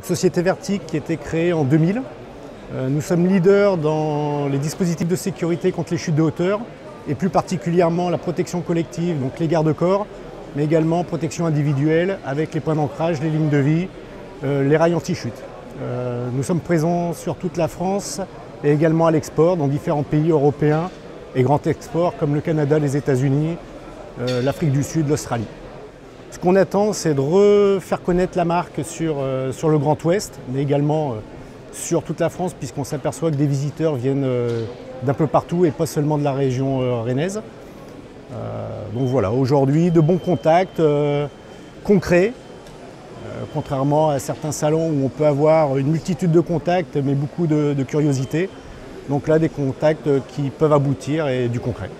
Société Vertique qui a été créée en 2000. Euh, nous sommes leaders dans les dispositifs de sécurité contre les chutes de hauteur et plus particulièrement la protection collective, donc les garde-corps, mais également protection individuelle avec les points d'ancrage, les lignes de vie, euh, les rails anti-chute. Euh, nous sommes présents sur toute la France et également à l'export dans différents pays européens et grands exports comme le Canada, les États-Unis, l'Afrique du Sud, l'Australie. Ce qu'on attend, c'est de refaire connaître la marque sur, sur le Grand Ouest, mais également sur toute la France, puisqu'on s'aperçoit que des visiteurs viennent euh, d'un peu partout et pas seulement de la région euh, rennaise. Euh, donc voilà, aujourd'hui, de bons contacts concrets, contrairement à certains salons où on peut avoir une multitude de contacts, mais beaucoup de, de curiosité. Donc là, des contacts qui peuvent aboutir et du concret.